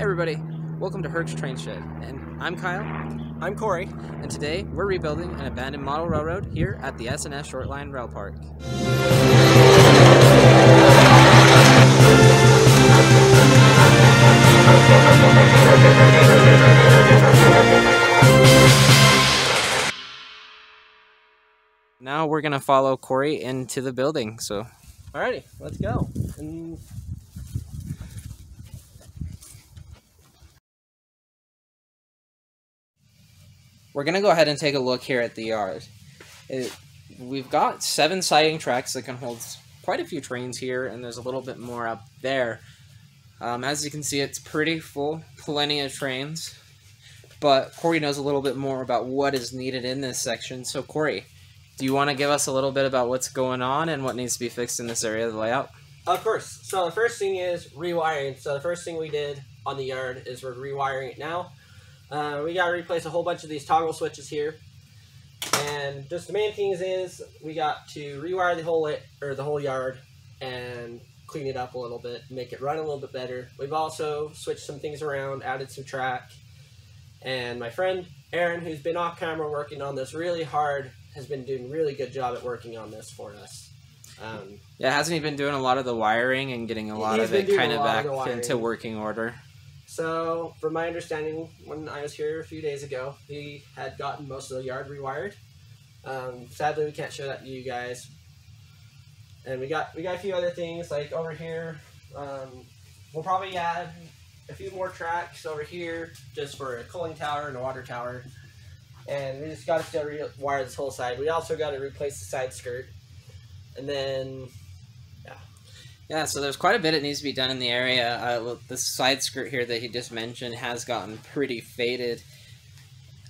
Everybody, welcome to Herk's Train Shed, and I'm Kyle, I'm Corey. and today we're rebuilding an abandoned model railroad here at the S&S Short Line Rail Park. Now we're gonna follow Corey into the building, so Alrighty, let's go. And we're gonna go ahead and take a look here at the yard. It, we've got seven siding tracks that can hold quite a few trains here, and there's a little bit more up there. Um, as you can see, it's pretty full, plenty of trains. But Corey knows a little bit more about what is needed in this section. So Corey, do you want to give us a little bit about what's going on and what needs to be fixed in this area of the layout? of course, so the first thing is rewiring. So the first thing we did on the yard is we're rewiring it now. Uh, we got to replace a whole bunch of these toggle switches here. And just the main things is we got to rewire the whole it or the whole yard and clean it up a little bit, make it run a little bit better. We've also switched some things around, added some track. And my friend Aaron, who's been off camera working on this really hard, has been doing really good job at working on this for us. Um, Yeah, hasn't he been doing a lot of the wiring and getting a lot of it kind of back of the wiring. into working order? So, from my understanding, when I was here a few days ago, he had gotten most of the yard rewired. Um, sadly, we can't show that to you guys. And we got we got a few other things like over here. Um, we'll probably add a few more tracks over here just for a cooling tower and a water tower. And we just got to still rewire this whole side. We also got to replace the side skirt. And then Yeah, so there's quite a bit that needs to be done in the area. Uh, side skirt here that he just mentioned has gotten pretty faded.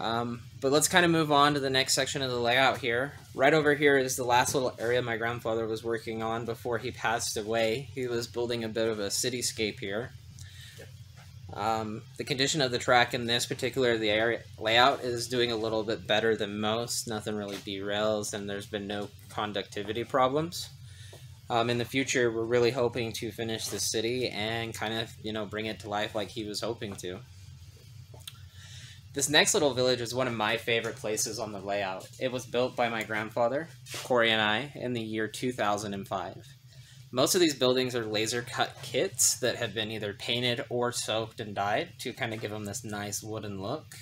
Um, but let's kind of move on to the next section of the layout here. Right over here is the last little area my grandfather was working on before he passed away. He was building a bit of a cityscape here. Um, the condition of the track in this particular the area layout is doing a little bit better than most. Nothing really derails, and there's been no conductivity problems. Um, in the future, we're really hoping to finish the city and kind of, you know, bring it to life like he was hoping to. This next little village is one of my favorite places on the layout. It was built by my grandfather, Corey, and I in the year 2005. Most of these buildings are laser cut kits that have been either painted or soaked and dyed to kind of give them this nice wooden look.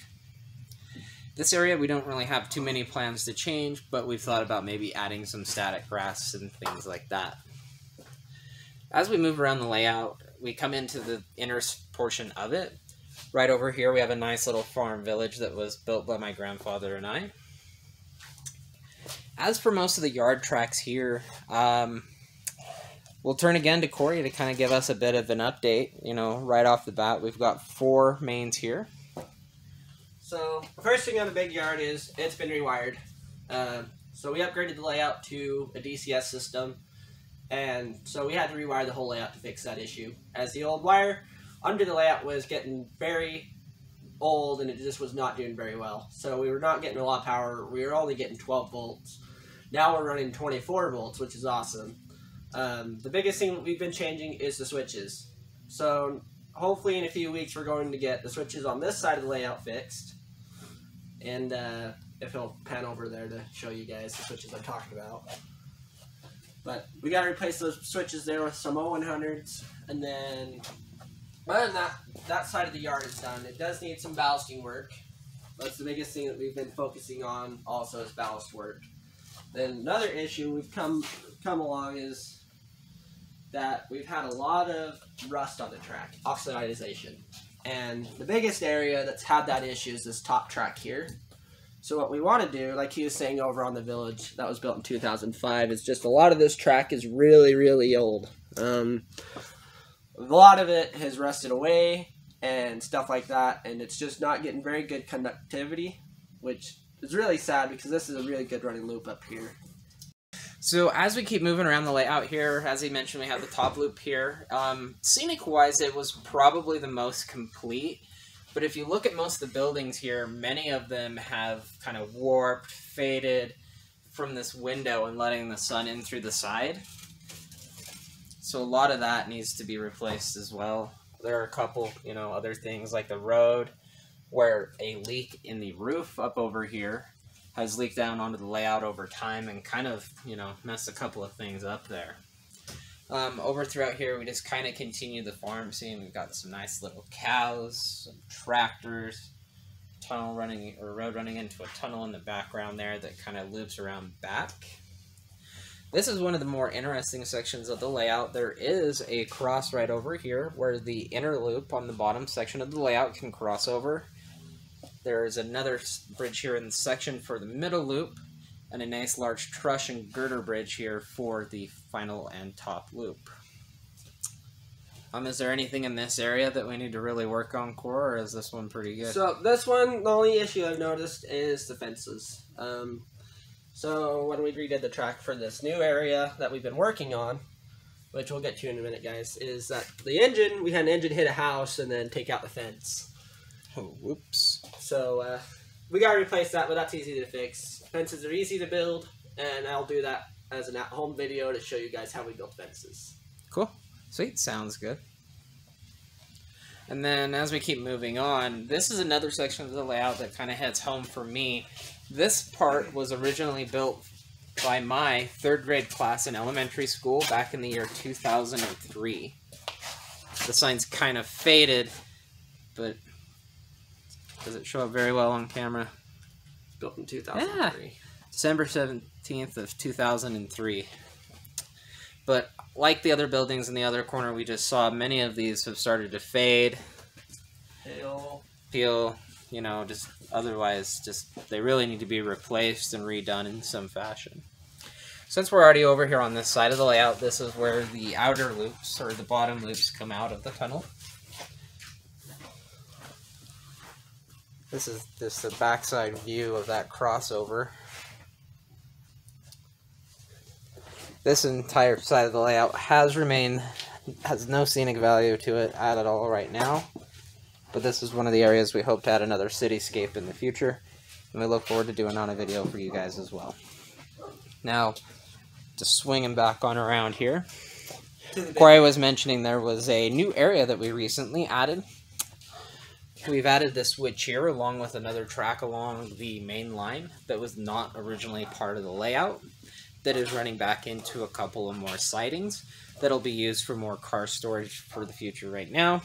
This area, we don't really have too many plans to change, but we've thought about maybe adding some static grass and things like that. As we move around the layout, we come into the inner portion of it. Right over here, we have a nice little farm village that was built by my grandfather and I. As for most of the yard tracks here, um, we'll turn again to Corey to kind of give us a bit of an update. You know, right off the bat, we've got four mains here. So the first thing on the big yard is it's been rewired. Uh, so we upgraded the layout to a DCS system, and so we had to rewire the whole layout to fix that issue. As the old wire under the layout was getting very old and it just was not doing very well. So we were not getting a lot of power. We were only getting 12 volts. Now we're running 24 volts, which is awesome. Um, the biggest thing we've been changing is the switches. So hopefully in a few weeks we're going to get the switches on this side of the layout fixed. And uh, if he'll pan over there to show you guys the switches I'm talking about. But we got to replace those switches there with some O100s. And then, other than that, that side of the yard is done. It does need some ballasting work. That's the biggest thing that we've been focusing on also is ballast work. Then another issue we've come come along is that we've had a lot of rust on the track, oxidization. And the biggest area that's had that issue is this top track here. So what we want to do, like he was saying over on the village that was built in 2005, is just a lot of this track is really, really old. Um, a lot of it has rusted away and stuff like that, and it's just not getting very good conductivity, which is really sad because this is a really good running loop up here. So as we keep moving around the layout here, as he mentioned, we have the top loop here. Um, scenic wise, it was probably the most complete. But if you look at most of the buildings here, many of them have kind of warped, faded from this window and letting the sun in through the side. So a lot of that needs to be replaced as well. there are a couple, you know, other things like the road where a leak in the roof up over here has leaked down onto the layout over time and kind of, you know, messed a couple of things up there. Um, over throughout here, we just kind of continue the farm scene. We've got some nice little cows, some tractors, tunnel running or road running into a tunnel in the background there that kind of loops around back. This is one of the more interesting sections of the layout. There is a cross right over here where the inner loop on the bottom section of the layout can cross over. There is another bridge here in the section for the middle loop and a nice large truss and girder bridge here for the final and top loop. Um, is there anything in this area that we need to really work on, Core, or is this one pretty good? So this one, the only issue I've noticed is the fences. Um, so when we redid the track for this new area that we've been working on, which we'll get to in a minute, guys, is that the engine, we had an engine hit a house and then take out the fence. Oh, whoops. So uh, we got to replace that, but that's easy to fix. Fences are easy to build, and I'll do that as an at-home video to show you guys how we built fences. Cool. Sweet. Sounds good. And then as we keep moving on, this is another section of the layout that kind of heads home for me. This part was originally built by my third grade class in elementary school back in the year 2003. The sign's kind of faded, but does it show up very well on camera? Built in 2003. December 17th of 2003. But like the other buildings in the other corner we just saw, many of these have started to fade, Pale. peel, you know, just otherwise just they really need to be replaced and redone in some fashion. Since we're already over here on this side of the layout, this is where the outer loops or the bottom loops come out of the tunnel. This is just the backside view of that crossover. This entire side of the layout has remained, has no scenic value to it at all right now. But this is one of the areas we hope to add another cityscape in the future. And we look forward to doing on a video for you guys as well. Now, just swinging back on around here. Corey was mentioning there was a new area that we recently added. We've added this switch here along with another track along the main line that was not originally part of the layout that is running back into a couple of more sidings that'll be used for more car storage for the future right now.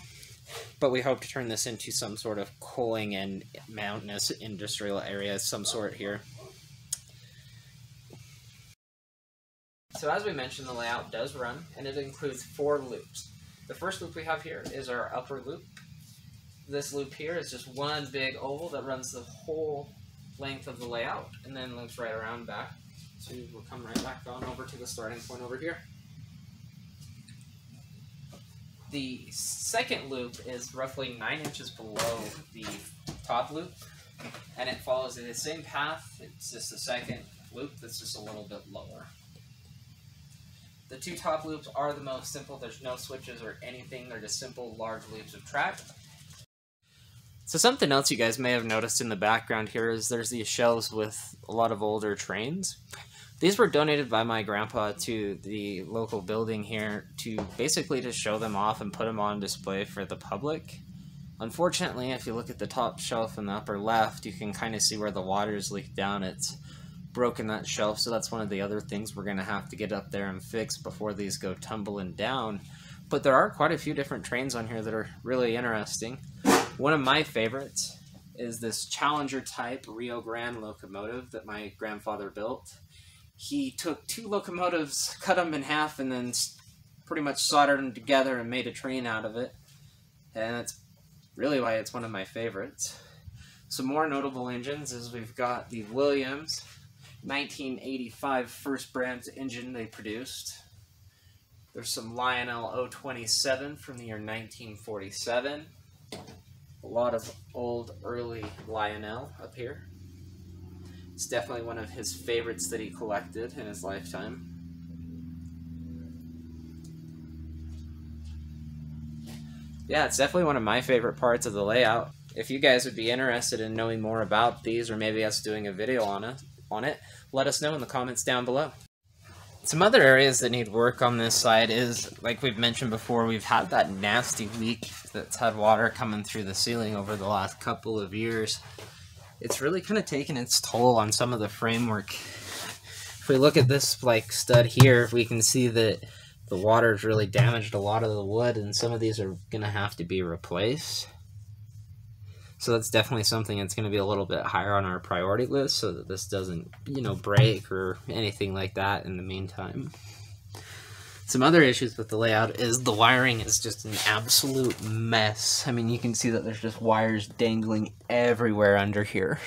But we hope to turn this into some sort of coaling and mountainous industrial area some sort here. So as we mentioned, the layout does run, and it includes four loops. The first loop we have here is our upper loop. This loop here is just one big oval that runs the whole length of the layout, and then loops right around back. So we'll come right back on over to the starting point over here. The second loop is roughly 9 inches below the top loop, and it follows the same path. It's just the second loop that's just a little bit lower. The two top loops are the most simple. There's no switches or anything. They're just simple, large loops of track. So something else you guys may have noticed in the background here is there's these shelves with a lot of older trains. These were donated by my grandpa to the local building here to basically to show them off and put them on display for the public. Unfortunately, if you look at the top shelf in the upper left, you can kind of see where the water's leaked down. It's broken that shelf, so that's one of the other things we're going to have to get up there and fix before these go tumbling down. But there are quite a few different trains on here that are really interesting. One of my favorites is this Challenger type Rio Grande locomotive that my grandfather built. He took two locomotives, cut them in half, and then pretty much soldered them together and made a train out of it. And that's really why it's one of my favorites. Some more notable engines is we've got the Williams 1985 first brand engine they produced. There's some Lionel O27 from the year 1947. A lot of old early Lionel up here. It's definitely one of his favorites that he collected in his lifetime. Yeah, it's definitely one of my favorite parts of the layout. If you guys would be interested in knowing more about these or maybe us doing a video on it, on it, let us know in the comments down below. Some other areas that need work on this side is, like we've mentioned before, we've had that nasty leak that's had water coming through the ceiling over the last couple of years. It's really kind of taken its toll on some of the framework. If we look at this like stud here, we can see that the water's really damaged a lot of the wood and some of these are going to have to be replaced. So that's definitely something that's going to be a little bit higher on our priority list so that this doesn't, you know, break or anything like that in the meantime. Some other issues with the layout is the wiring is just an absolute mess. I mean, you can see that there's just wires dangling everywhere under here.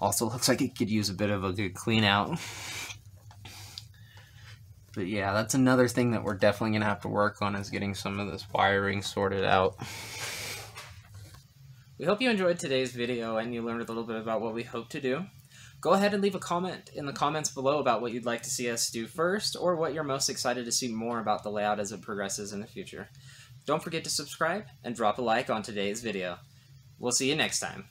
Also looks like it could use a bit of a good clean out. But yeah, that's another thing that we're definitely going to have to work on is getting some of this wiring sorted out. We hope you enjoyed today's video and you learned a little bit about what we hope to do. Go ahead and leave a comment in the comments below about what you'd like to see us do first or what you're most excited to see more about the layout as it progresses in the future. Don't forget to subscribe and drop a like on today's video. We'll see you next time.